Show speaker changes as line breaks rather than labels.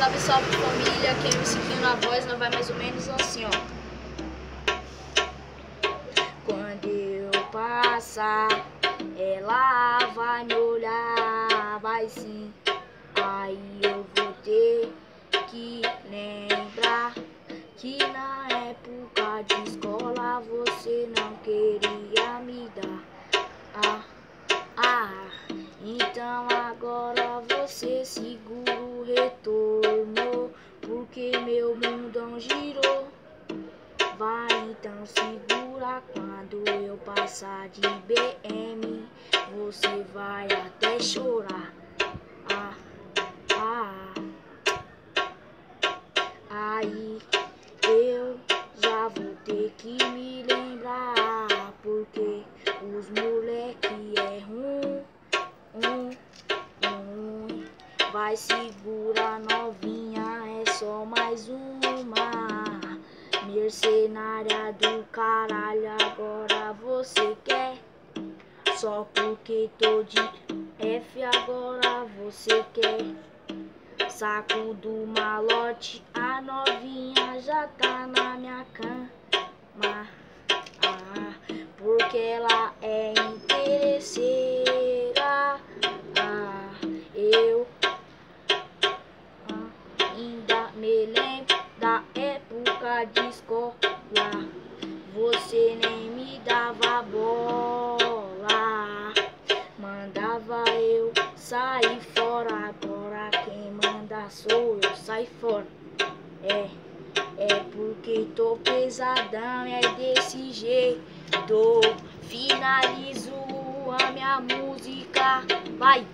Salve, salve família, quem me seguiu na voz não vai mais ou menos assim, ó. Quando eu passar, ela vai me olhar, vai sim. Aí eu vou ter que lembrar que na época de escola você não queria me dar. Ah, ah, então agora você segura girou. Vai então segura quando eu passar de BM, você vai até chorar. Ah, ah, aí eu já vou ter que me lembrar, porque os moleque é ruim, um, um, vai segura novinha, é só mais uma. Mercenária do caralho, agora você quer. Só porque tô de F, agora você quer. Saco do malote, a novinha já tá na minha cama. De escola. Você nem me dava bola, mandava eu sair fora. Agora quem manda sou eu, sai fora. É, é porque tô pesadão, é desse jeito. Finalizo a minha música, vai.